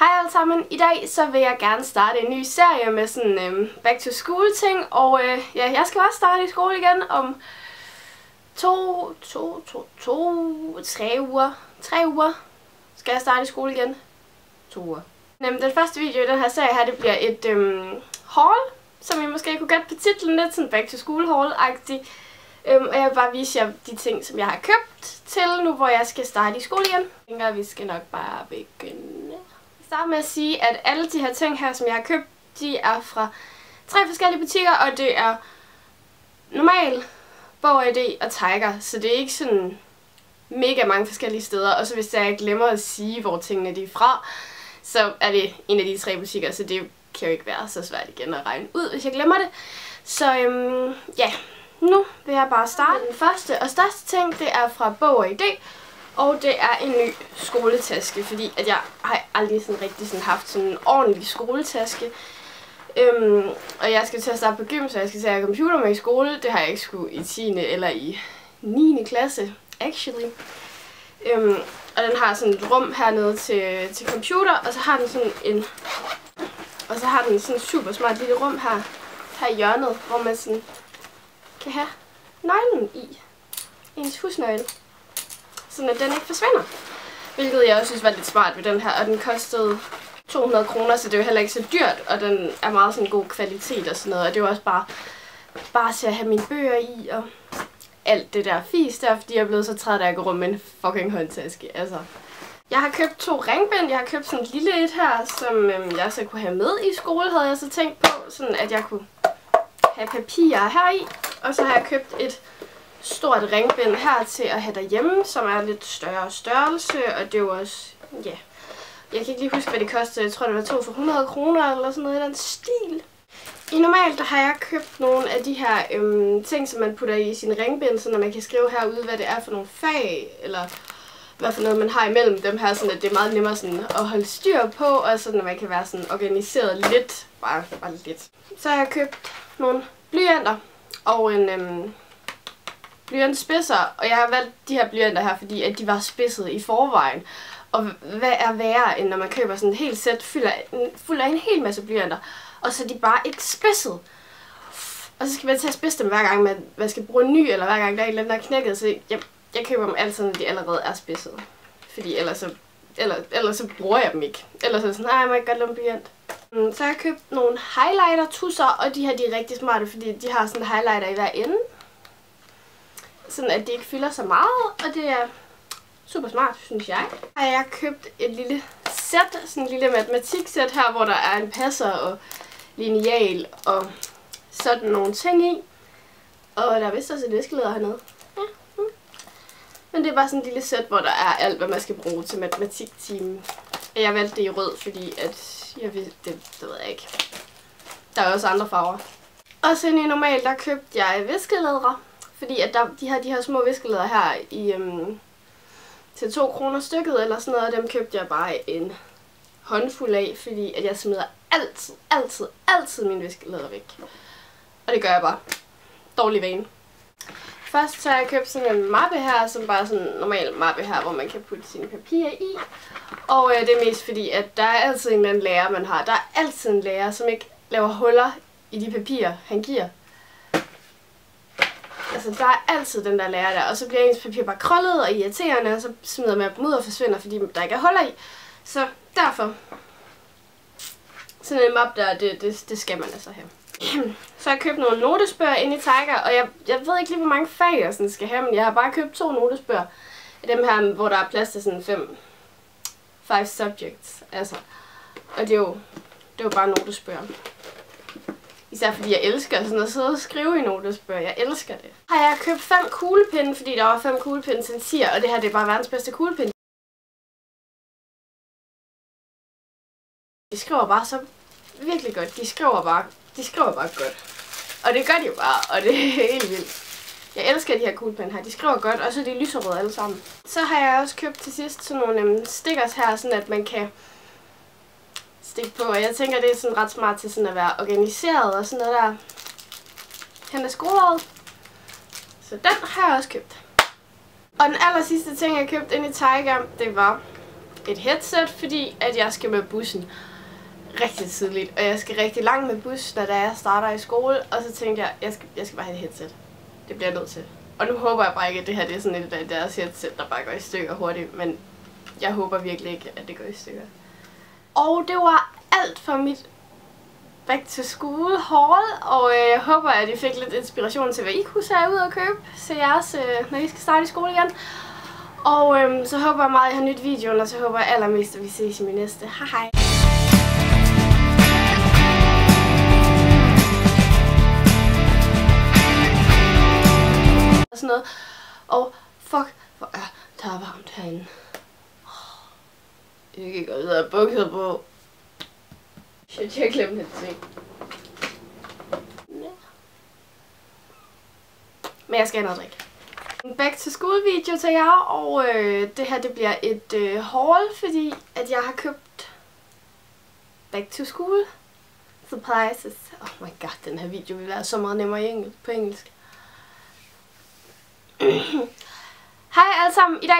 Hej alle sammen. I dag så vil jeg gerne starte en ny serie med sådan øhm, back to school ting. Og øh, ja, jeg skal også starte i skole igen om to, to, to, to, tre uger. Tre uger skal jeg starte i skole igen. To uger. Jamen, den første video i den her serie her, det bliver et øhm, haul, som I måske kunne gætte på titlen, lidt sådan back to school haul-agtigt. Øhm, og jeg vil bare vise jer de ting, som jeg har købt til nu, hvor jeg skal starte i skole igen. Jeg tænker, at vi skal nok bare begynde starte med at sige, at alle de her ting her, som jeg har købt, de er fra tre forskellige butikker, og det er normal, Borg ID og Tiger, så det er ikke sådan mega mange forskellige steder. Og så hvis jeg glemmer at sige, hvor tingene de er fra, så er det en af de tre butikker, så det kan jo ikke være så svært igen at regne ud, hvis jeg glemmer det. Så øhm, ja, nu vil jeg bare starte. Den første og største ting, det er fra Bog og ID, og det er en ny skoletaske, fordi at jeg har aldrig sådan rigtig sådan haft sådan en ordentlig skoletaske. Øhm, og jeg skal til at starte på gym, så jeg skal tage computer med i skole. Det har jeg ikke skulle i 10. eller i 9. klasse, actually. Øhm, og den har sådan et rum hernede til, til computer, og så har den sådan en... Og så har den sådan et super smart lille rum her, her i hjørnet, hvor man sådan kan have nøglen i. Ens husnøgle. Sådan at den ikke forsvinder. Hvilket jeg også synes var lidt smart ved den her, og den kostede 200 kroner, så det er jo heller ikke så dyrt, og den er meget sådan god kvalitet og sådan noget, og det er jo også bare, bare til at have mine bøger i, og alt det der fis der, fordi jeg er blevet så træt af at gå rundt med en fucking håndtaske, altså. Jeg har købt to ringbind, jeg har købt sådan et lille et her, som øhm, jeg så kunne have med i skole, havde jeg så tænkt på, sådan at jeg kunne have papirer her i, og så har jeg købt et stort ringbind her til at have derhjemme, som er lidt større størrelse, og det er jo også, ja, jeg kan ikke lige huske, hvad det kostede. Jeg tror, det var to for 100 kroner eller sådan noget i den stil. I normalt der har jeg købt nogle af de her øhm, ting, som man putter i sin ringbind, så når man kan skrive herude, hvad det er for nogle fag, eller hvad for noget man har imellem dem her, så det er meget nemmere sådan at holde styr på, og sådan at man kan være sådan organiseret lidt, bare, bare lidt. Så har jeg købt nogle blyanter og en øhm, blyantspidser, og jeg har valgt de her blyanter her, fordi at de var spidset i forvejen. Og hvad er værre, end når man køber sådan et helt sæt fylder, fuld af en hel masse blyanter, og så er de bare ikke spidset. Og så skal man til at spidse dem hver gang, man, man skal bruge en ny, eller hver gang der er et eller andet, der er knækket. Så jeg, jeg køber dem altid, når de allerede er spidset. Fordi ellers så, eller, ellers så bruger jeg dem ikke. Ellers er sådan, nej, jeg må ikke godt lade blyant. Mm, så har jeg købt nogle highlighter tusser, og de her de er rigtig smarte, fordi de har sådan highlighter i hver ende. Sådan at de ikke fylder så meget, og det er super smart, synes jeg. Har jeg købt et lille sæt, sådan en lille matematiksæt her, hvor der er en passer og lineal og sådan nogle ting i. Og der er vist også et viskeleder hernede. Ja. Mm. Men det er bare sådan et lille sæt, hvor der er alt, hvad man skal bruge til matematiktimen. Jeg valgte det i rød, fordi at jeg ved, det, det ved jeg ikke. Der er også andre farver. Og så i normalt, der købte jeg viskelædre. Fordi at der, de har de her små viskelæder her i, øhm, til 2 kroner stykket eller sådan noget, og dem købte jeg bare en håndfuld af, fordi at jeg smider altid, altid, altid min viskelæder væk. Og det gør jeg bare. Dårlig vane. Først så har jeg købt sådan en mappe her, som bare sådan en normal mappe her, hvor man kan putte sine papirer i. Og øh, det er mest fordi, at der er altid en eller anden lærer, man har. Der er altid en lærer, som ikke laver huller i de papirer, han giver. Altså, der er altid den der lærer der, og så bliver ens papir bare krøllet og irriterende, og så smider man dem ud og forsvinder, fordi der ikke er huller i. Så derfor, sådan en map der, det, det, det skal man altså have. Så har jeg købt nogle notesbøger ind i Tiger, og jeg, jeg ved ikke lige, hvor mange fag jeg sådan skal have, men jeg har bare købt to notesbøger. Af dem her, hvor der er plads til sådan fem, five subjects, altså. Og det er jo, det er jo bare notesbøger. Især fordi jeg elsker sådan at sidde og skrive i notesbøger. Jeg elsker det. Har jeg købt fem kuglepinde, fordi der var fem kuglepinde til en tier, og det her det er bare verdens bedste kuglepinde. De skriver bare så virkelig godt. De skriver bare, de skriver bare godt. Og det gør de jo bare, og det er helt vildt. Jeg elsker de her kuglepinde her. De skriver godt, og så er de lyserøde alle sammen. Så har jeg også købt til sidst sådan nogle øhm, stickers her, sådan at man kan stik på. Og jeg tænker, det er sådan ret smart til sådan at være organiseret og sådan noget der. Han er skoleåret. Så den har jeg også købt. Og den aller sidste ting, jeg købte ind i Tiger, det var et headset, fordi at jeg skal med bussen rigtig tidligt, og jeg skal rigtig langt med bus, når jeg starter i skole, og så tænkte jeg, jeg skal, jeg skal bare have et headset. Det bliver jeg nødt til. Og nu håber jeg bare ikke, at det her det er sådan et af deres headset, der bare går i stykker hurtigt, men jeg håber virkelig ikke, at det går i stykker. Og det var alt for mit Back to School haul, og øh, jeg håber, at I fik lidt inspiration til, hvad I kunne tage ud og købe til jeres, øh, når I skal starte i skole igen. Og øh, så håber jeg meget, at I har nyt videoen, og så håber jeg allermest, at vi ses i min næste. Hej hej! Og sådan noget. Og fuck, hvor er der varmt herinde. Jeg kan godt have bukser på. Shit, jeg glemte en ting. Men jeg skal have noget drik. Back to school video til jer, og øh, det her det bliver et øh, haul, fordi at jeg har købt back to school supplies. Oh my god, den her video vil være så meget nemmere i engelsk, på engelsk. Hej alle sammen, i dag